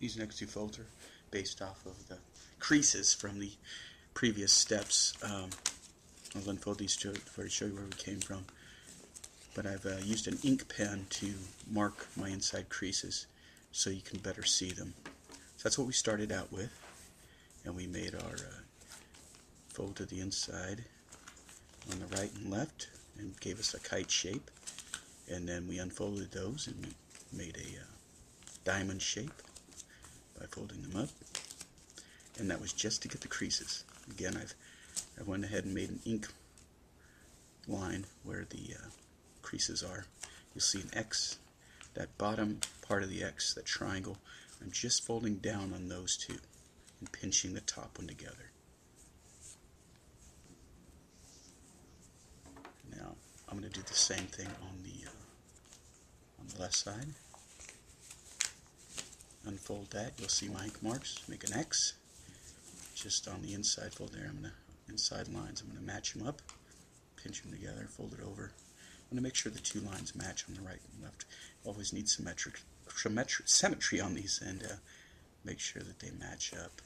these next two folds are based off of the creases from the previous steps. Um, I'll unfold these to, to show you where we came from. But I've uh, used an ink pen to mark my inside creases so you can better see them. So that's what we started out with. And we made our uh, fold to the inside on the right and left and gave us a kite shape. And then we unfolded those and we made a uh, diamond shape by folding them up. And that was just to get the creases. Again, I've I went ahead and made an ink line where the uh, creases are. You'll see an X. That bottom part of the X, that triangle, I'm just folding down on those two and pinching the top one together. Now I'm going to do the same thing on the uh, on the left side. Unfold that, you'll see my ink marks. Make an X just on the inside fold there. I'm going to inside lines. I'm going to match them up, pinch them together, fold it over. I'm going to make sure the two lines match on the right and left. Always need symmetric, symmetry, symmetry on these and uh, make sure that they match up.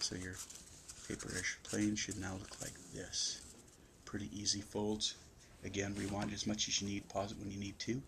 So your paper plane should now look like this. Pretty easy folds. Again, rewind as much as you need, pause it when you need to.